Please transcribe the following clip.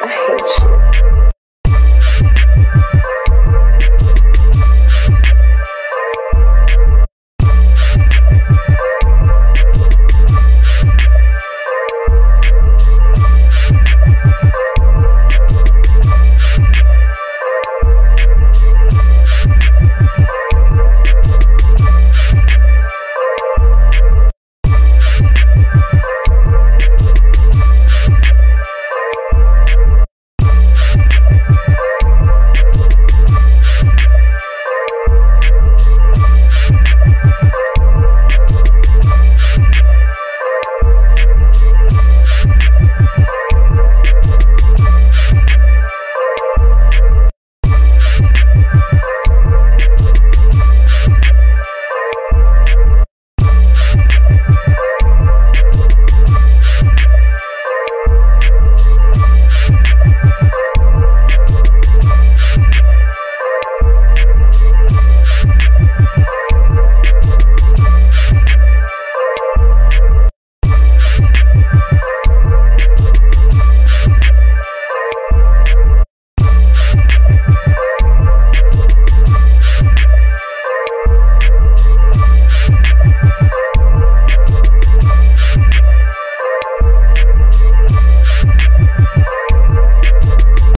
I hate you.